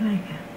like it.